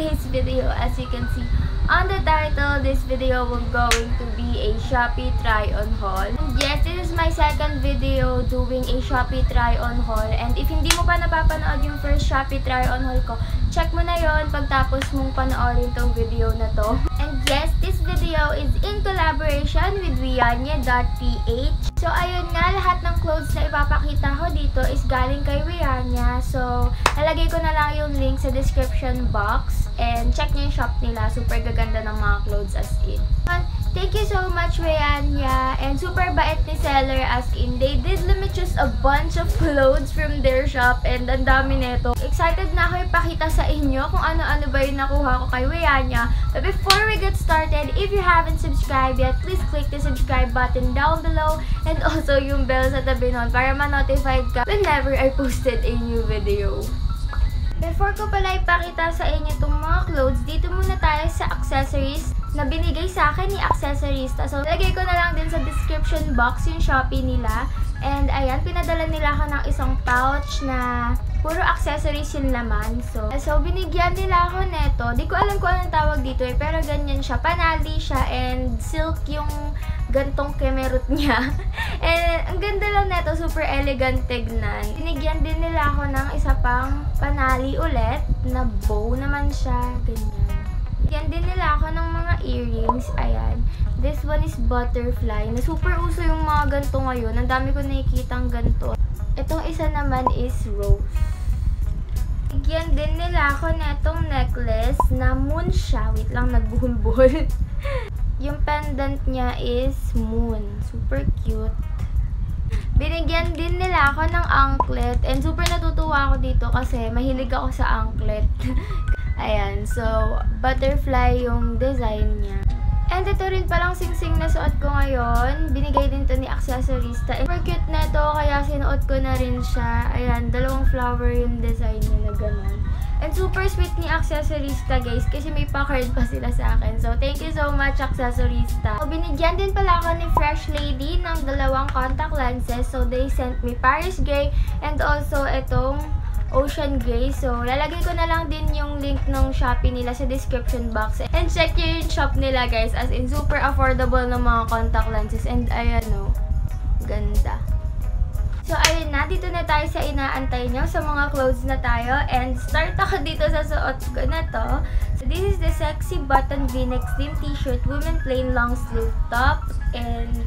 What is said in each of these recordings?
today's video, as you can see on the title, this video will going to be a Shopee try-on haul. And yes, this is my second video doing a Shopee try-on haul. And if hindi mo pa napapanood yung first Shopee try-on haul ko, check mo na yon pagtapos mong panoorin tong video na to. And yes, this video is in collaboration with Wianya.ph. So, ayun nga, lahat ng clothes na ipapakita ko dito is galing kay Wianya. So, lalagay ko na lang yung link sa description box. And check nyo yung shop nila. Super gaganda ng mga clothes as in. Thank you so much, Wianya. And super bait ni seller as in. They did limit just a bunch of clothes from their shop. And ang dami nito. Excited na ako ipakita sa inyo kung ano-ano ba yung nakuha ko kay Wianya. But before we get started, if you haven't subscribed yet, please click the subscribe button down below. And also yung bell sa tabi nun para ma-notified ka whenever I posted a new video. Before ko pala ipakita sa inyo itong mga clothes, dito muna tayo sa accessories na binigay sa akin ni Accessorista. So, lagay ko na lang din sa description box yung Shopee nila. And ayan, pinadala nila ako ng isang pouch na puro accessories yung laman. So, so binigyan nila ako neto. Di ko alam kung anong tawag dito eh, pero ganyan siya. Panali siya and silk yung gantong kemerot niya. and ang ganda lang neto, super elegant tignan. Binigyan din nila ako ng isa pang panali ulit na bow naman siya. Ganyan. Yan din nila ako ng mga earrings. Ayan. This one is butterfly. Na super uso yung mga ganto ngayon. Ang dami ko nakikitang ganto. Itong isa naman is rose. Bigyan din nila ako na itong necklace na moon siya. Wait lang, nagbuhol-buhol. yung pendant niya is moon. Super cute. Binigyan din nila ako ng anklet. And super natutuwa ako dito kasi mahilig ako sa anklet. Ayan, so, butterfly yung design niya. And ito rin palang singsing na suot ko ngayon. Binigay din to ni Accessorista. Super cute na to, kaya sinuot ko na rin siya. Ayan, dalawang flower yung design niya na gano'n. And super sweet ni Accessorista guys, kasi may pa-card pa sila sa akin. So, thank you so much Accessorista. So, binigyan din pala ako ni Fresh Lady ng dalawang contact lenses. So, they sent me Paris Gray and also itong Ocean Grey. So, lalagay ko na lang din yung link ng Shopee nila sa description box. And check yung shop nila, guys. As in, super affordable ng mga contact lenses. And, ayan o. Ganda. So, ayun na. Dito na tayo sa inaantay nyo sa mga clothes na tayo. And, start ako dito sa suot ko na to. So, this is the sexy button v-neck slim t-shirt. Women plain long sleeve top. And,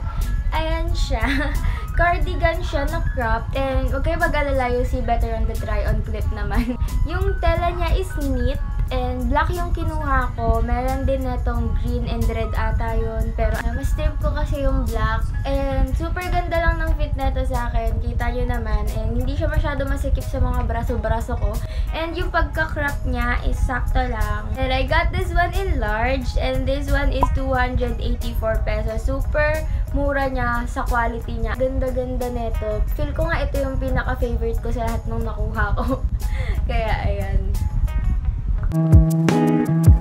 ayan siya. cardigan siya na cropped and huwag kayo mag-alala yung si Better on the Try on clip naman. yung tela niya is neat and black yung kinuha ko. Meron din netong green and red ata yun. Pero uh, mas trip ko kasi yung black. And super ganda lang ng fit neto sa akin. Kita nyo naman. And hindi siya masyado masikip sa mga braso-braso ko. And yung pagka-crop niya is sakto lang. And I got this one in large. And this one is 284 pesos. Super mura niya sa quality niya. Ganda-ganda neto. Feel ko nga ito yung pinaka-favorite ko sa lahat nung nakuha ko. Kaya, ayan. button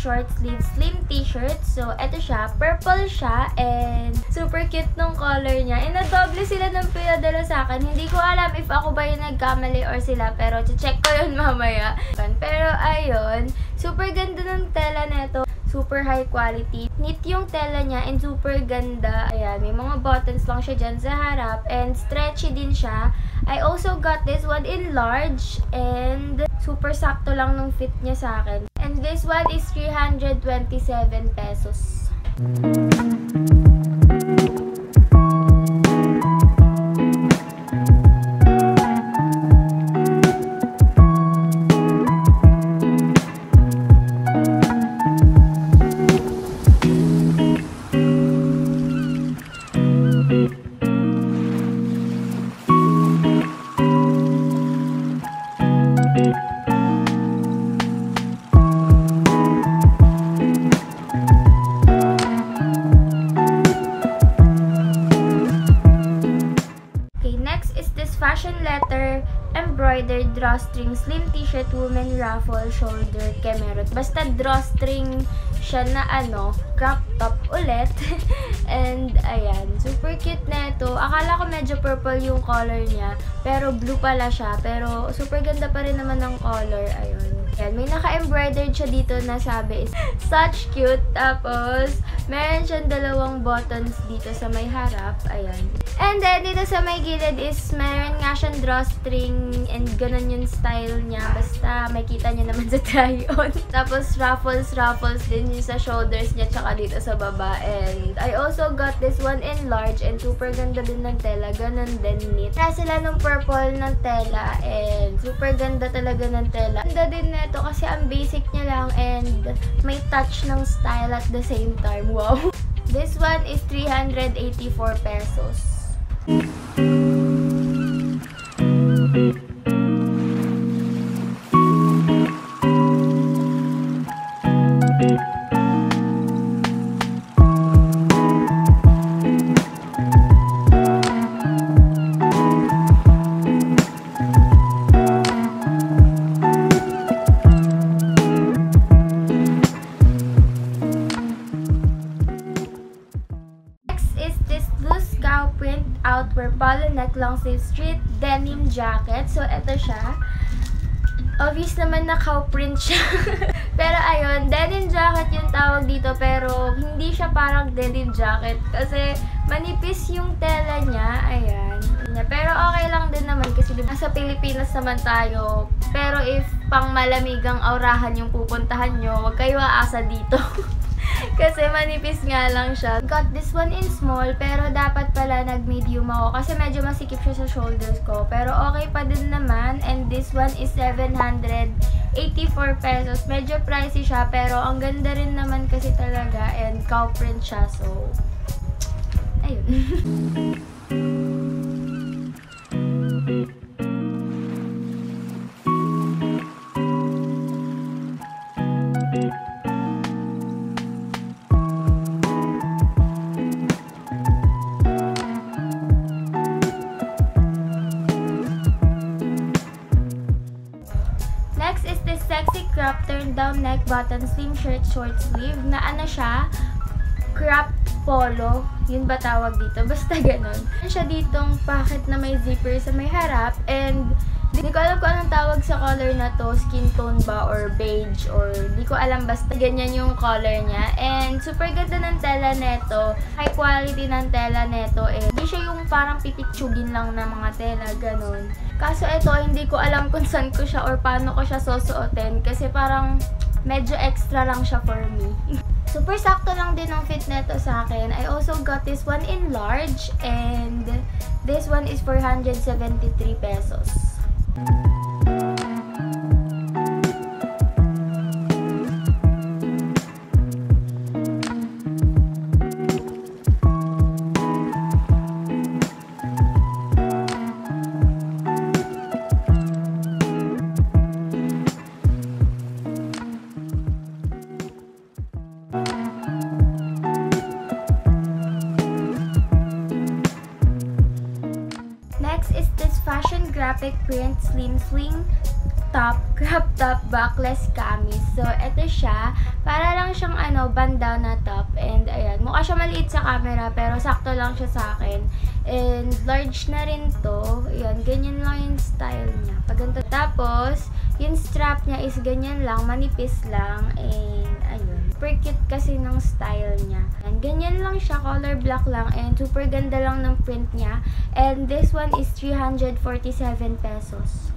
short sleeve slim t-shirt. So, eto siya. Purple siya and super cute nung color niya. And nadoble sila ng pinadala sa akin. Hindi ko alam if ako ba yung nagkamali or sila. Pero, check ko yun mamaya. Pero, ayun. Super ganda ng tela nito. Super high quality. Neat yung tela niya and super ganda. Ayan, may mga buttons lang siya dyan sa harap. And stretchy din siya. I also got this one in large and super sakto lang nung fit niya sa akin. This one is 327 pesos. Fashion letter embroidered drawstring slim t-shirt woman ruffle shoulder kemerot. Basta drawstring siya na ano, crop top ulit. And ayan, super cute na ito. Akala ko medyo purple yung color niya, pero blue pala siya. Pero super ganda pa rin naman ng color. Ayun. Ayan, may naka-embroidered siya dito na sabi is such cute. Tapos, meron siyang dalawang buttons dito sa may harap. Ayan. And then, dito sa may gilid is meron nga siyang drawstring and ganun yung style niya. Basta, makita niyo naman sa try-on. Tapos, ruffles, ruffles din yung sa shoulders niya tsaka dito sa baba. And I also got this one in large and super ganda din ng tela. Ganun din knit. Kaya sila nung purple ng tela and super ganda talaga ng tela. Ganda din na ito kasi ang basic niya lang and may touch ng style at the same time. Wow! This one is 384 pesos. Sleeve street denim jacket. So, ito siya. Obvious naman na cow print siya. pero ayun, denim jacket yung tawag dito pero hindi siya parang denim jacket kasi manipis yung tela niya. Ayan. Pero okay lang din naman kasi diba, sa Pilipinas naman tayo. Pero if pang malamigang aurahan yung pupuntahan nyo, huwag kayo aasa dito. kasi manipis nga lang siya. Got this one in small, pero dapat pala nag-medium ako kasi medyo masikip siya sa shoulders ko. Pero okay pa din naman. And this one is 784 pesos. Medyo pricey siya, pero ang ganda rin naman kasi talaga. And cow print siya, so... Ayun. this sexy crop turn down neck button slim shirt short sleeve na ano siya, crop polo. Yun ba tawag dito? Basta ganun. Siya ditong pocket na may zipper sa may harap and hindi ko alam kung anong tawag sa color na to, skin tone ba or beige or di ko alam basta ganyan yung color niya. And super ganda ng tela neto. High quality ng tela neto eh. Hindi siya yung parang pipitsugin lang na mga tela, ganun. Kaso ito, hindi ko alam kung saan ko siya or paano ko siya susuotin kasi parang medyo extra lang siya for me. Super sakto lang din ang fit neto sa akin. I also got this one in large and this one is 473 pesos. Graphic print slim swing top, crop top, backless camis. So, ito siya. Para lang siyang ano, bandana top. And, ayan. Mukha siya maliit sa camera, pero sakto lang siya sa akin. And, large na rin to. Ayan, ganyan lang yung style niya. Pag ganito. Tapos, yung strap niya is ganyan lang, manipis lang. And, ayun. Super cute kasi ng style niya. And, ganyan lang siya, color black lang. And, super ganda lang ng print niya. And, this one is 347 pesos.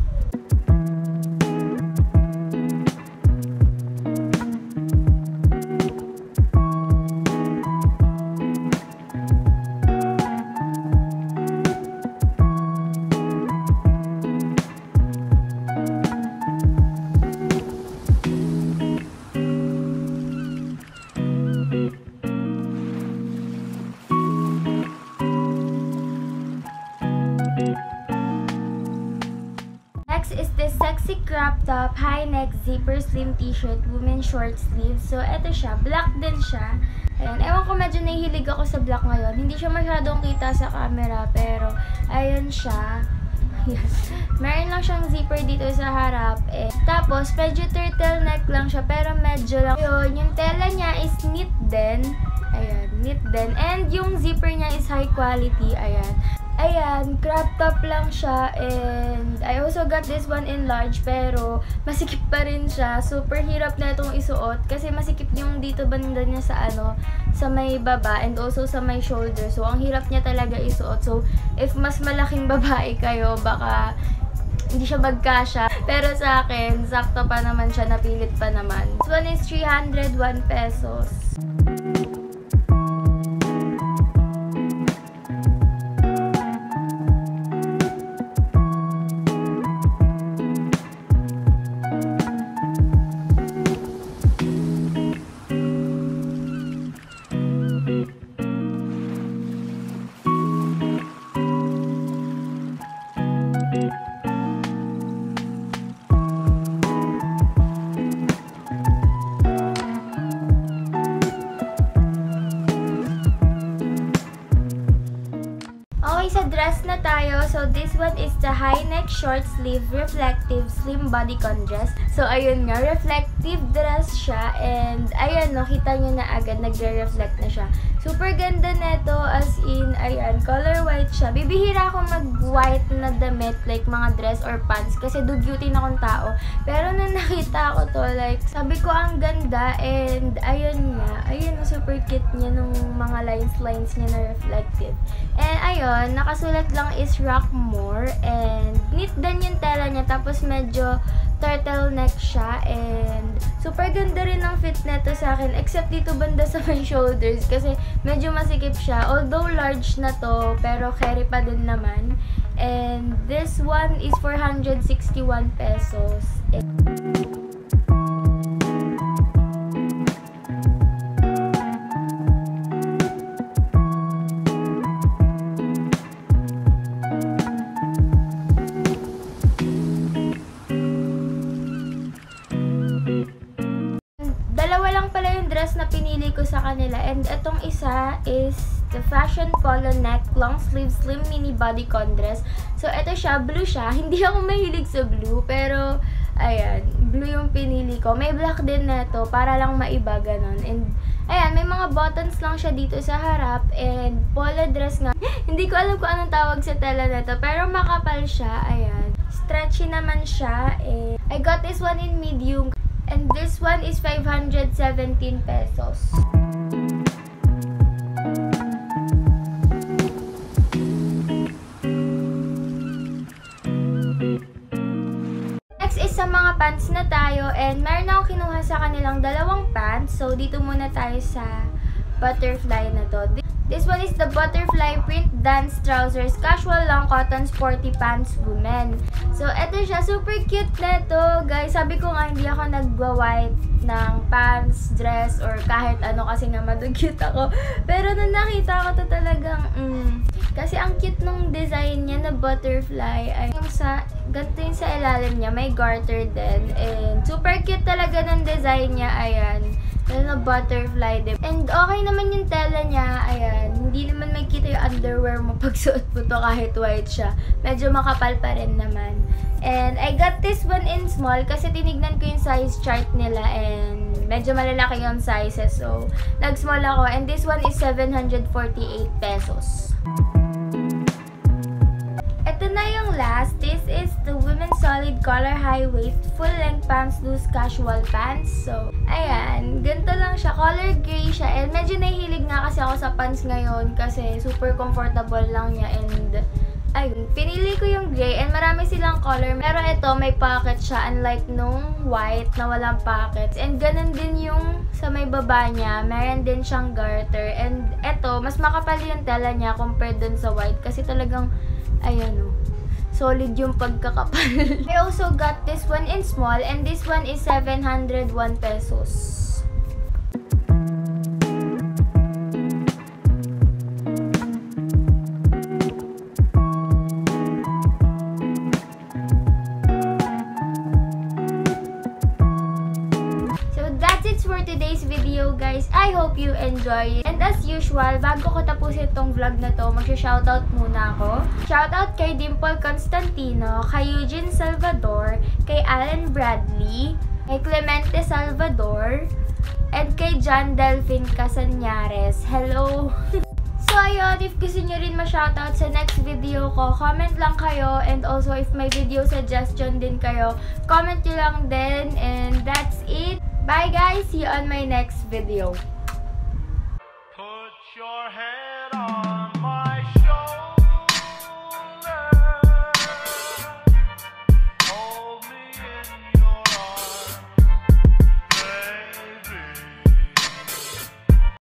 Top, high neck, zipper, slim t-shirt, women short sleeve. So, eto siya. Black din siya. Ayan. Ewan ko, medyo nahihilig ako sa black ngayon. Hindi siya masyadong kita sa camera, pero, ayun siya. Yan. Meron lang siyang zipper dito sa harap. Eh. Tapos, medyo turtleneck lang siya, pero medyo lang. Yun, yung tela niya is knit din. Ayan, knit din. And yung zipper niya is high quality. Ayan. Ayan, crop top lang siya and I also got this one in large pero masikip pa rin siya. Super hirap na itong isuot kasi masikip yung dito banda niya sa ano, sa may baba and also sa may shoulder. So, ang hirap niya talaga isuot. So, if mas malaking babae kayo, baka hindi siya magkasya. Pero sa akin, sakto pa naman siya, napilit pa naman. This one is 301 pesos. Tayo. So, this one is the high neck, short sleeve, reflective, slim bodycon dress. So, ayun nga, reflective dress siya. And, ayun, no, kita nyo na agad, nagre-reflect na siya. Super ganda neto, as in, ayan, color white siya. Bibihira ako mag-white na damit, like mga dress or pants, kasi na akong tao. Pero, nung nakita ko to, like, sabi ko, ang ganda, and, ayun nga, ayun, super cute niya nung mga lines-lines niya na reflective. And, ayun, nakasulat lang is Rockmore, and, knit din yung tela niya, tapos medyo, turtleneck siya and super ganda rin ng fit neto sa akin except dito banda sa my shoulders kasi medyo masikip siya. Although large na to pero carry pa din naman. And this one is 461 pesos. dalawa fashion polo neck, long sleeve, slim mini bodycon dress. So, ito siya, blue siya. Hindi ako mahilig sa blue, pero, ayan, blue yung pinili ko. May black din na para lang maiba, ganun. And, ayan, may mga buttons lang siya dito sa harap. And, polo dress nga. Hindi ko alam kung anong tawag sa tela na pero makapal siya, ayan. Stretchy naman siya. And, I got this one in medium. And this one is 517 pesos. Sa mga pants na tayo and meron akong kinuha sa kanilang dalawang pants. So dito muna tayo sa butterfly na to. This one is the butterfly print dance trousers, casual long cotton sporty pants women. So, eto siya. Super cute na ito, guys. Sabi ko nga, hindi ako nagwa-white ng pants, dress, or kahit ano kasi nga madugyot ako. Pero nung nakita ko to talagang, mm, kasi ang cute nung design niya na butterfly. Ay, sa, ganito yung sa ilalim niya, may garter din. And super cute talaga ng design niya. Ayan. Butterfly din. And okay naman yung tela niya. Ayan. Hindi naman makita yung underwear mo pag suot mo to kahit white siya. Medyo makapal pa rin naman. And I got this one in small kasi tinignan ko yung size chart nila and medyo malalaki yung sizes. So, nag-small ako. And this one is 748 pesos. Na yung last. This is the Women's Solid Collar High Waist Full Length Pants Loose Casual Pants. So, ayan. Ganito lang siya. Color gray siya. And medyo nahihilig nga kasi ako sa pants ngayon kasi super comfortable lang niya and ayun, pinili ko yung gray and marami silang color. Pero ito, may pocket siya unlike nung white na walang pockets. And ganun din yung sa may baba niya. Meron din siyang garter. And ito, mas makapal yung tela niya compared dun sa white kasi talagang, ayan o. Solid yung pagkakapal. I also got this one in small and this one is 701 pesos. So that's it for today's video guys. I hope you enjoy it. And as usual, bago ko tapusin itong vlog na to, magsha-shoutout muna ako. Shoutout kay Dimple Constantino, kay Eugene Salvador, kay Alan Bradley, kay Clemente Salvador, and kay John Delphine Casañares. Hello! So, ayun, if gusto nyo rin ma-shoutout sa next video ko, comment lang kayo. And also, if may video suggestion din kayo, comment nyo lang din. And that's it. Bye guys! See you on my next video.